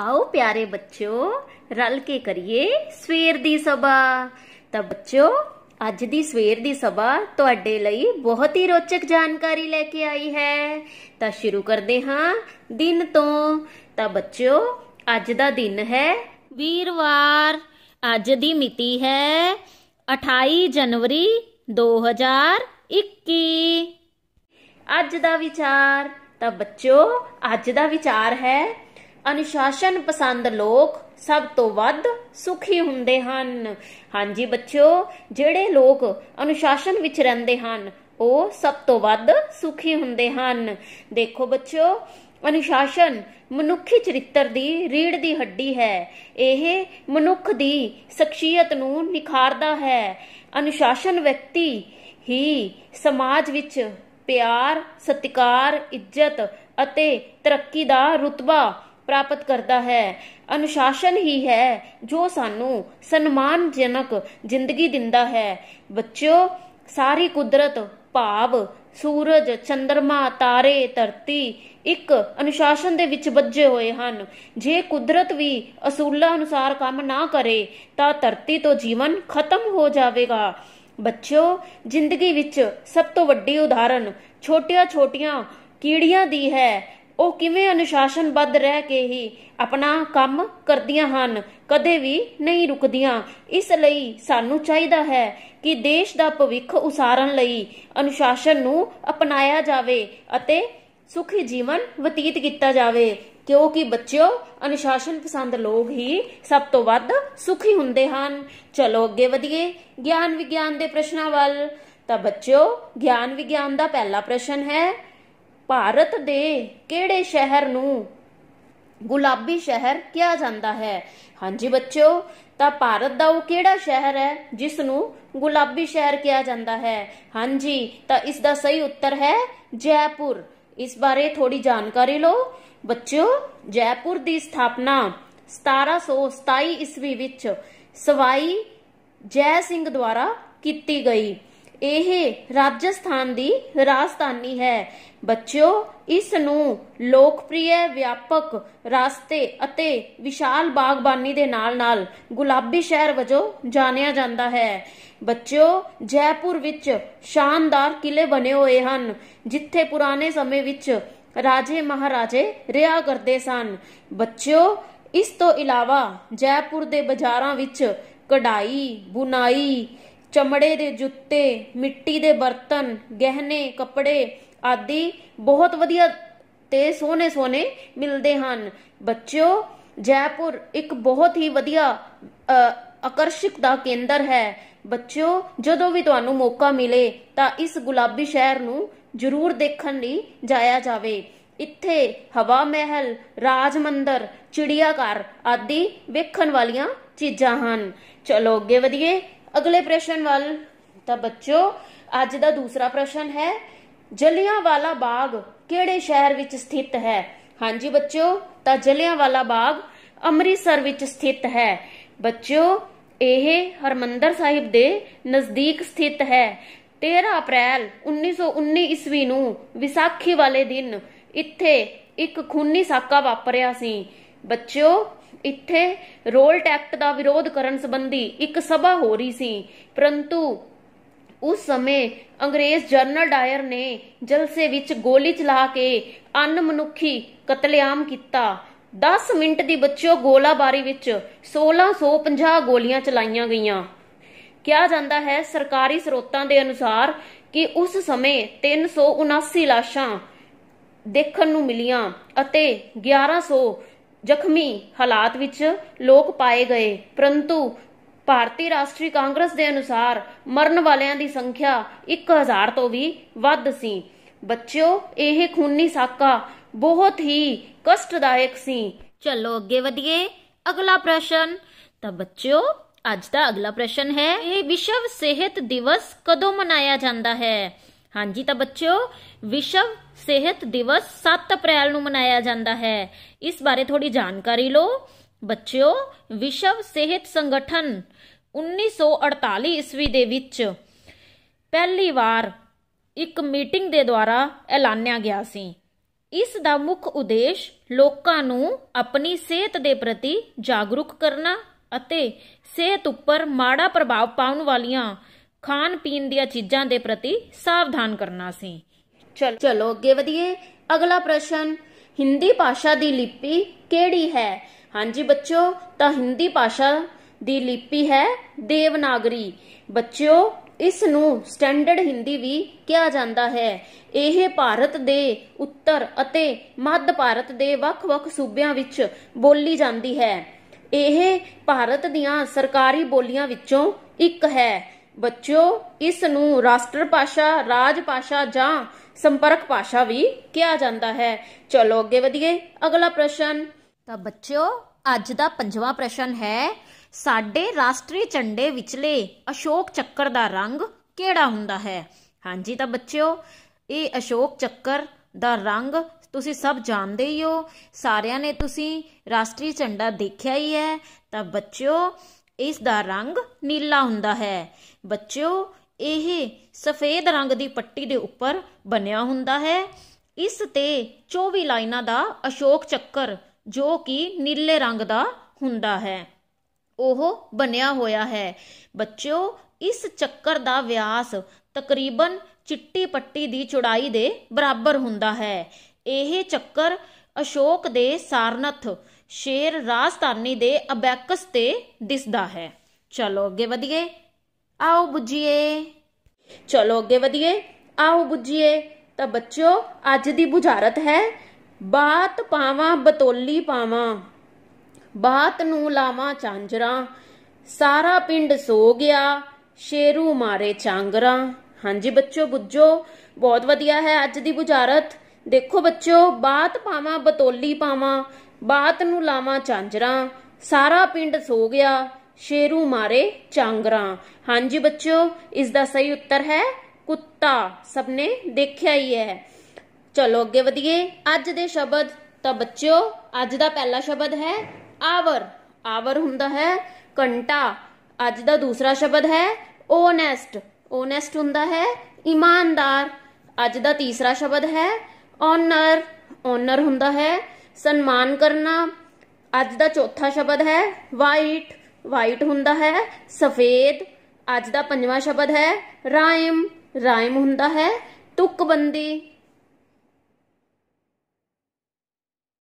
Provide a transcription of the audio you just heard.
ਆਓ ਪਿਆਰੇ ਬੱਚਿਓ, ਰਲ ਕੇ ਕਰੀਏ ਸਵੇਰ ਦੀ ਸਭਾ। ਤਾਂ ਬੱਚਿਓ, ਅੱਜ ਦੀ ਸਵੇਰ ਦੀ ਸਭਾ ਤੁਹਾਡੇ ਲਈ ਬਹੁਤ ਹੀ ਰੋਚਕ ਜਾਣਕਾਰੀ ਲੈ ਕੇ ਆਈ ਹੈ। ਤਾਂ ਸ਼ੁਰੂ ਕਰਦੇ ਹਾਂ ਦਿਨ ਤੋਂ। ਤਾਂ ਬੱਚਿਓ, ਅੱਜ ਦਾ ਦਿਨ ਹੈ ਵੀਰਵਾਰ। ਅੱਜ ਦੀ ਮਿਤੀ ਹੈ 28 ਜਨਵਰੀ 2021 ਅੱਜ ਦਾ ਵਿਚਾਰ। ਤਾਂ ਬੱਚਿਓ, ਅੱਜ ਦਾ ਵਿਚਾਰ ਹੈ ਅਨੁਸ਼ਾਸਨ ਪਸੰਦ ਲੋਕ ਸਭ ਤੋਂ ਵੱਧ ਸੁਖੀ ਹੁੰਦੇ ਹਨ। ਹਾਂਜੀ ਬੱਚਿਓ, ਜਿਹੜੇ ਲੋਕ ਅਨੁਸ਼ਾਸਨ ਵਿੱਚ ਰਹਿੰਦੇ ਹਨ, ਉਹ ਸਭ ਤੋਂ ਵੱਧ ਸੁਖੀ ਹੁੰਦੇ ਹਨ। ਦੇਖੋ ਬੱਚਿਓ, ਅਨੁਸ਼ਾਸਨ ਮਨੁੱਖੀ ਚਰਿੱਤਰ ਦੀ ਰੀੜ ਦੀ ਹੱਡੀ ਹੈ। ਇਹ ਮਨੁੱਖ ਦੀ ਸ਼ਖਸੀਅਤ ਨੂੰ ਨਿਖਾਰਦਾ ਹੈ। ਅਨੁਸ਼ਾਸਨ ਵਿਅਕਤੀ ਹੀ ਸਮਾਜ ਵਿੱਚ ਪਿਆਰ, ਸਤਿਕਾਰ, ਇੱਜ਼ਤ ਅਤੇ ਤਰੱਕੀ ਦਾ ਰੁਤਬਾ ਪ੍ਰਾਪਤ ਕਰਦਾ ਹੈ। ਅਨੁਸ਼ਾਸਨ ਹੀ ਹੈ ਜੋ ਸਾਨੂੰ ਸਨਮਾਨਜਨਕ ਜ਼ਿੰਦਗੀ ਦਿੰਦਾ ਹੈ। ਬੱਚਿਓ, ਸਾਰੀ ਕੁਦਰਤ, ਭਾਵ, ਸੂਰਜ ਚੰ드ਰਮਾ ਤਾਰੇ, ਧਰਤੀ ਇੱਕ ਅਨੁਸ਼ਾਸਨ ਦੇ ਵਿੱਚ ਵੱਜੇ ਹੋਏ ਹਨ। ਜੇ ਕੁਦਰਤ ਵੀ ਅਸੂਲਾਂ ਅਨੁਸਾਰ ਕੰਮ ਨਾ ਕਰੇ, ਤਾਂ ਧਰਤੀ ਤੋਂ ਜੀਵਨ ਖਤਮ ਹੋ ਜਾਵੇਗਾ। ਬੱਚਿਓ, ਜ਼ਿੰਦਗੀ ਵਿੱਚ ਸਭ ਤੋਂ ਵੱਡੀ ਉਦਾਹਰਨ ਛੋਟੀਆਂ-ਛੋਟੀਆਂ ਕੀੜੀਆਂ ਦੀ ਹੈ। ਉਹ ਕਿਵੇਂ ਅਨੁਸ਼ਾਸਨਬੱਧ ਰਹਿ ਕੇ ਹੀ ਆਪਣਾ ਕੰਮ ਕਰਦੀਆਂ ਹਨ, ਕਦੇ ਵੀ ਨਹੀਂ ਰੁਕਦੀਆਂ। ਇਸ ਲਈ ਸਾਨੂੰ ਚਾਹੀਦਾ ਹੈ ਕਿ ਦੇਸ਼ ਦਾ ਭਵਿੱਖ ਉਸਾਰਨ ਲਈ ਅਨੁਸ਼ਾਸਨ ਨੂੰ ਅਪਣਾਇਆ ਜਾਵੇ ਅਤੇ ਸੁਖੀ ਜੀਵਨ ਬਤੀਤ ਕੀਤਾ ਜਾਵੇ, ਕਿਉਂਕਿ ਬੱਚਿਓ, ਅਨੁਸ਼ਾਸਨ ਪਸੰਦ ਲੋਕ ਹੀ ਸਭ ਤੋਂ ਵੱਧ ਸੁਖੀ ਹੁੰਦੇ ਹਨ। ਚਲੋ ਅੱਗੇ ਵਧੀਏ, ਗਿਆਨ ਵਿਗਿਆਨ ਦੇ ਪ੍ਰਸ਼ਨਾਂ ਵੱਲ। ਤਾਂ ਬੱਚਿਓ, ਗਿਆਨ ਵਿਗਿਆਨ ਦਾ ਪਹਿਲਾ ਪ੍ਰਸ਼ਨ ਹੈ ਭਾਰਤ ਦੇ ਕਿਹੜੇ ਸ਼ਹਿਰ ਨੂੰ ਗੁਲਾਬੀ ਸ਼ਹਿਰ ਕਿਹਾ ਜਾਂਦਾ ਹੈ? ਹਾਂਜੀ ਬੱਚਿਓ, ਤਾਂ ਭਾਰਤ ਦਾ ਉਹ ਕਿਹੜਾ ਸ਼ਹਿਰ ਹੈ ਜਿਸ ਨੂੰ ਗੁਲਾਬੀ ਸ਼ਹਿਰ ਕਿਹਾ ਜਾਂਦਾ ਹੈ? ਹਾਂਜੀ, ਤਾਂ ਇਸ ਦਾ ਸਹੀ ਉੱਤਰ ਹੈ ਜੈਪੁਰ। ਇਸ ਬਾਰੇ ਥੋੜੀ ਜਾਣਕਾਰੀ ਲਓ। ਬੱਚਿਓ, ਜੈਪੁਰ ਦੀ ਸਥਾਪਨਾ 1727 ਈਸਵੀ ਵਿੱਚ ਸਵਾਈ ਜੈ ਸਿੰਘ ਦੁਆਰਾ ਕੀਤੀ ਗਈ। ਇਹ ਰਾਜਸਥਾਨ ਦੀ ਰਾਜਧਾਨੀ ਹੈ। ਬੱਚਿਓ ਇਸ ਨੂੰ ਲੋਕਪ੍ਰਿਯ, ਵਿਆਪਕ, ਰਸਤੇ ਅਤੇ ਵਿਸ਼ਾਲ ਬਾਗਬਾਨੀ ਦੇ ਨਾਲ-ਨਾਲ ਗੁਲਾਬੀ ਸ਼ਹਿਰ ਵਜੋਂ ਜਾਣਿਆ ਜਾਂਦਾ ਹੈ। ਬੱਚਿਓ, ਜੈਪੁਰ ਵਿੱਚ ਸ਼ਾਨਦਾਰ ਕਿਲੇ ਬਣੇ ਹੋਏ ਹਨ, ਜਿੱਥੇ ਪੁਰਾਣੇ ਸਮੇਂ ਵਿੱਚ ਰਾਜੇ ਮਹਾਰਾਜੇ ਰਿਹਾ ਕਰਦੇ ਸਨ। ਬੱਚਿਓ, ਇਸ ਤੋਂ ਇਲਾਵਾ ਜੈਪੁਰ ਦੇ ਬਾਜ਼ਾਰਾਂ ਵਿੱਚ ਕਢਾਈ ਬੁਨਾਈ ਚਮੜੇ ਦੇ ਜੁੱਤੇ, ਮਿੱਟੀ ਦੇ ਬਰਤਨ, ਗਹਿਣੇ, ਕੱਪੜੇ ਆਦਿ ਬਹੁਤ ਵਧੀਆ ਤੇ ਸੋਹਣੇ ਸੋਹਣੇ ਮਿਲਦੇ ਹਨ। ਬੱਚਿਓ, ਜੈਪੁਰ ਇੱਕ ਬਹੁਤ ਹੀ ਵਧੀਆ ਆਕਰਸ਼ਕ ਦਾ ਕੇਂਦਰ ਹੈ। ਬੱਚਿਓ, ਜਦੋਂ ਵੀ ਤੁਹਾਨੂੰ ਮੌਕਾ ਮਿਲੇ ਤਾਂ ਇਸ ਗੁਲਾਬੀ ਸ਼ਹਿਰ ਨੂੰ ਜ਼ਰੂਰ ਦੇਖਣ ਲਈ ਜਾਇਆ ਜਾਵੇ। ਇੱਥੇ ਹਵਾ ਮਹਿਲ, ਰਾਜ ਮੰਦਰ ਚਿੜੀਆ ਘਰ ਆਦਿ ਵੇਖਣ ਵਾਲੀਆਂ ਚੀਜ਼ਾਂ ਹਨ। ਚਲੋ ਅੱਗੇ ਵਧੀਏ। ਅਗਲੇ ਪ੍ਰਸ਼ਨ ਵੱਲ। ਤਾਂ ਬੱਚਿਓ ਅੱਜ ਦਾ ਦੂਸਰਾ ਪ੍ਰਸ਼ਨ ਹੈ, ਜਲਿਆਂਵਾਲਾ ਬਾਗ ਕਿਹੜੇ ਸ਼ਹਿਰ ਵਿੱਚ ਸਥਿਤ ਹੈ? ਹਾਂਜੀ ਬੱਚਿਓ ਤਾਂ ਜਲਿਆਂਵਾਲਾ ਬਾਗ ਅੰਮ੍ਰਿਤਸਰ ਵਿੱਚ ਸਥਿਤ ਹੈ। ਬੱਚਿਓ ਇਹ ਹਰਮੰਦਰ ਸਾਹਿਬ ਦੇ ਨਜ਼ਦੀਕ ਸਥਿਤ ਹੈ। 13 ਅਪ੍ਰੈਲ 1919 ਈਸਵੀ ਨੂੰ ਵਿਸਾਖੀ ਵਾਲੇ ਦਿਨ ਇੱਥੇ ਇੱਕ ਖੂਨੀ ਸਾਕਾ ਵਾਪਰਿਆ ਸੀ। ਬੱਚਿਓ ਇੱਥੇ ਰੋਲ ਟੈਕਟ ਦਾ ਵਿਰੋਧ ਕਰਨ ਸੰਬੰਧੀ ਇੱਕ ਸਭਾ ਹੋ ਰਹੀ ਸੀ। ਪਰੰਤੂ ਉਸ ਸਮੇਂ ਅੰਗਰੇਜ਼ ਜਨਰਲ ਡਾਇਰ ਨੇ ਜਲਸੇ ਵਿੱਚ ਗੋਲੀ ਚਲਾ ਕੇ ਅਨਮਨੁੱਖੀ ਕਤਲੇਆਮ ਕੀਤਾ। 10 ਮਿੰਟ ਦੀ ਬੱਚਿਓ ਗੋਲਾਬਾਰੀ ਵਿੱਚ 1650 ਗੋਲੀਆਂ ਚਲਾਈਆਂ ਗਈਆਂ। ਕਿਹਾ ਜਾਂਦਾ ਹੈ ਸਰਕਾਰੀ ਸਰੋਤਾਂ ਦੇ ਅਨੁਸਾਰ ਕਿ ਉਸ ਸਮੇਂ 379 ਲਾਸ਼ਾਂ ਦੇਖਣ ਨੂੰ ਮਿਲੀਆਂ ਅਤੇ 1100 ਜ਼ਖਮੀ ਹਾਲਾਤ ਵਿੱਚ ਲੋਕ ਪਾਏ ਗਏ। ਪਰੰਤੂ ਭਾਰਤੀ ਰਾਸ਼ਟਰੀ ਕਾਂਗਰਸ ਦੇ ਅਨੁਸਾਰ ਮਰਨ ਵਾਲਿਆਂ ਦੀ ਸੰਖਿਆ 1000 ਤੋਂ ਵੀ ਵੱਧ ਸੀ। ਬੱਚਿਓ, ਇਹ ਖੂਨੀ ਸਾਕਾ ਬਹੁਤ ਹੀ ਕਸ਼ਟਦਾਇਕ ਸੀ। ਚਲੋ ਅੱਗੇ ਵਧੀਏ। ਅਗਲਾ ਪ੍ਰਸ਼ਨ। ਤਾਂ ਬੱਚਿਓ, ਅੱਜ ਦਾ ਅਗਲਾ ਪ੍ਰਸ਼ਨ ਹੈ, ਇਹ ਵਿਸ਼ਵ ਸਿਹਤ ਦਿਵਸ ਕਦੋਂ ਮਨਾਇਆ ਜਾਂਦਾ ਹੈ? ਹਾਂਜੀ ਤਾਂ ਬੱਚਿਓ, ਵਿਸ਼ਵ ਸਿਹਤ ਦਿਵਸ 7 ਅਪ੍ਰੈਲ ਨੂੰ ਮਨਾਇਆ ਜਾਂਦਾ ਹੈ। ਇਸ ਬਾਰੇ ਥੋੜੀ ਜਾਣਕਾਰੀ ਲਓ। ਬੱਚਿਓ, ਵਿਸ਼ਵ ਸਿਹਤ ਸੰਗਠਨ 1948 ਈਸਵੀ ਦੇ ਵਿੱਚ ਪਹਿਲੀ ਵਾਰ ਇੱਕ ਮੀਟਿੰਗ ਦੇ ਦੁਆਰਾ ਐਲਾਨਿਆ ਗਿਆ ਸੀ। ਇਸ ਦਾ ਮੁੱਖ ਉਦੇਸ਼ ਲੋਕਾਂ ਨੂੰ ਆਪਣੀ ਸਿਹਤ ਦੇ ਪ੍ਰਤੀ ਜਾਗਰੂਕ ਕਰਨਾ ਅਤੇ ਸਿਹਤ ਉੱਪਰ ਮਾੜਾ ਪ੍ਰਭਾਵ ਪਾਉਣ ਵਾਲੀਆਂ ਖਾਣ ਪੀਣ ਦੀਆਂ ਚੀਜ਼ਾਂ ਦੇ ਪ੍ਰਤੀ ਸਾਵਧਾਨ ਕਰਨਾ ਸੀ। ਚਲੋ ਚਲੋ ਅੱਗੇ ਵਧੀਏ। ਅਗਲਾ ਪ੍ਰਸ਼ਨ, ਹਿੰਦੀ ਭਾਸ਼ਾ ਦੀ ਲਿਪੀ ਕਿਹੜੀ ਹੈ? ਹਾਂਜੀ ਬੱਚੋ ਤਾਂ ਹਿੰਦੀ ਭਾਸ਼ਾ ਦੀ ਲਿਪੀ ਹੈ ਦੇਵਨਾਗਰੀ। ਬੱਚਿਓ ਇਸ ਨੂੰ ਸਟੈਂਡਰਡ ਹਿੰਦੀ ਵੀ ਕਿਹਾ ਜਾਂਦਾ ਹੈ। ਇਹ ਭਾਰਤ ਦੇ ਉੱਤਰ ਅਤੇ ਮੱਧ ਭਾਰਤ ਦੇ ਵੱਖ-ਵੱਖ ਸੂਬਿਆਂ ਵਿੱਚ ਬੋਲੀ ਜਾਂਦੀ ਹੈ। ਇਹ ਭਾਰਤ ਦੀਆਂ ਸਰਕਾਰੀ ਬੋਲੀਆਂ ਵਿੱਚੋਂ ਇੱਕ ਹੈ। ਬੱਚਿਓ ਇਸ ਨੂੰ ਰਾਸ਼ਟਰ ਭਾਸ਼ਾ, ਰਾਜ ਭਾਸ਼ਾ ਜਾਂ ਸੰਪਰਕ ਭਾਸ਼ਾ ਵੀ ਕਿਹਾ ਜਾਂਦਾ ਹੈ। ਚਲੋ ਅੱਗੇ ਵਧੀਏ, ਅਗਲਾ ਪ੍ਰਸ਼ਨ। ਤਾਂ ਬੱਚਿਓ, ਅੱਜ ਦਾ ਪੰਜਵਾਂ ਪ੍ਰਸ਼ਨ ਹੈ, ਸਾਡੇ ਰਾਸ਼ਟਰੀ ਝੰਡੇ ਵਿਚਲੇ ਅਸ਼ੋਕ ਚੱਕਰ ਦਾ ਰੰਗ ਕਿਹੜਾ ਹੁੰਦਾ ਹੈ? ਹਾਂਜੀ ਤਾਂ ਬੱਚਿਓ, ਇਹ ਅਸ਼ੋਕ ਚੱਕਰ ਦਾ ਰੰਗ ਤੁਸੀਂ ਸਭ ਜਾਣਦੇ ਹੀ ਹੋ, ਸਾਰਿਆਂ ਨੇ ਤੁਸੀਂ ਰਾਸ਼ਟਰੀ ਝੰਡਾ ਦੇਖਿਆ ਹੀ ਹੈ। ਤਾਂ ਬੱਚਿਓ ਇਸ ਦਾ ਰੰਗ ਨੀਲਾ ਹੁੰਦਾ ਹੈ। ਬੱਚਿਓ, ਇਹ ਸਫੇਦ ਰੰਗ ਦੀ ਪੱਟੀ ਦੇ ਉੱਪਰ ਬਣਿਆ ਹੁੰਦਾ ਹੈ। ਇਸ ਤੇ 24 ਲਾਈਨਾਂ ਦਾ ਅਸ਼ੋਕ ਚੱਕਰ, ਜੋ ਕਿ ਨੀਲੇ ਰੰਗ ਦਾ ਹੁੰਦਾ ਹੈ। ਉਹ ਬਣਿਆ ਹੋਇਆ ਹੈ। ਬੱਚਿਓ, ਇਸ ਚੱਕਰ ਦਾ ਵਿਆਸ ਤਕਰੀਬਨ ਚਿੱਟੀ ਪੱਟੀ ਦੀ ਚੌੜਾਈ ਦੇ ਬਰਾਬਰ ਹੁੰਦਾ ਹੈ। ਇਹ ਚੱਕਰ ਅਸ਼ੋਕ ਦੇ ਸਾਰਨਥ ਸ਼ੇਰ ਰਾਜਧਾਨੀ ਦੇ ਅਬੈਕਸ ਤੇ ਦਿਸਦਾ ਹੈ। ਚਲੋ ਅੱਗੇ ਵਧੀਏ। ਆਓ ਬੁੱਝੀਏ। ਚਲੋ ਅੱਗੇ ਵਧੀਏ। ਆਓ ਬੁੱਝੀਏ। ਤਾਂ ਬੱਚਿਓ, ਅੱਜ ਦੀ ਬੁਝਾਰਤ ਹੈ, ਬਾਤ ਪਾਵਾਂ, ਬਤੋਲੀ ਪਾਵਾਂ। ਬਾਤ ਨੂੰ ਲਾਵਾਂ ਚਾਂਜਰਾ। ਸਾਰਾ ਪਿੰਡ ਸੋ ਗਿਆ, ਸ਼ੇਰੂ ਮਾਰੇ ਚਾਂਗਰਾ। ਹਾਂਜੀ ਬੱਚੋ ਬੁੱਝੋ, ਬਹੁਤ ਵਧੀਆ ਹੈ ਅੱਜ ਦੀ ਬੁਝਾਰਤ। ਦੇਖੋ ਬੱਚੋ ਬਾਤ ਪਾਵਾਂ, ਬਤੋਲੀ ਪਾਵਾਂ। ਬਾਤ ਨੂੰ ਲਾਵਾਂ ਚਾਂਜਰਾ। ਸਾਰਾ ਪਿੰਡ ਸੋ ਗਿਆ। ਸ਼ੇਰੂ ਮਾਰੇ ਚਾਂਗਰਾ। ਹਾਂਜੀ ਬੱਚੋ ਇਸ ਦਾ ਸਹੀ ਉੱਤਰ ਹੈ, ਕੁੱਤਾ ਸਭ ਨੇ ਦੇਖਿਆ ਹੀ ਹੈ। ਚਲੋ ਅੱਗੇ ਵਧੀਏ। ਅੱਜ ਦੇ ਸ਼ਬਦ, ਤਾਂ ਬੱਚਿਓ, ਅੱਜ ਦਾ ਪਹਿਲਾ ਸ਼ਬਦ ਹੈ ਆਵਰ। ਆਵਰ ਹੁੰਦਾ ਹੈ ਘੰਟਾ। ਅੱਜ ਦਾ ਦੂਸਰਾ ਸ਼ਬਦ ਹੈ ਓਨੈਸਟ। ਓਨੈਸਟ ਹੁੰਦਾ ਹੈ ਇਮਾਨਦਾਰ। ਅੱਜ ਦਾ ਤੀਸਰਾ ਸ਼ਬਦ ਹੈ ਓਨਰ। ਓਨਰ ਹੁੰਦਾ ਹੈ ਸਨਮਾਨ ਕਰਨਾ ਅੱਜ ਦਾ ਚੌਥਾ ਸ਼ਬਦ ਹੈ ਵਾਈਟ ਵਾਈਟ ਹੁੰਦਾ ਹੈ ਸਫੇਦ ਅੱਜ ਦਾ ਪੰਜਵਾਂ ਸ਼ਬਦ ਹੈ ਰਾਇਮ ਰਾਇਮ ਹੁੰਦਾ ਹੈ ਤੁਕਬੰਦੀ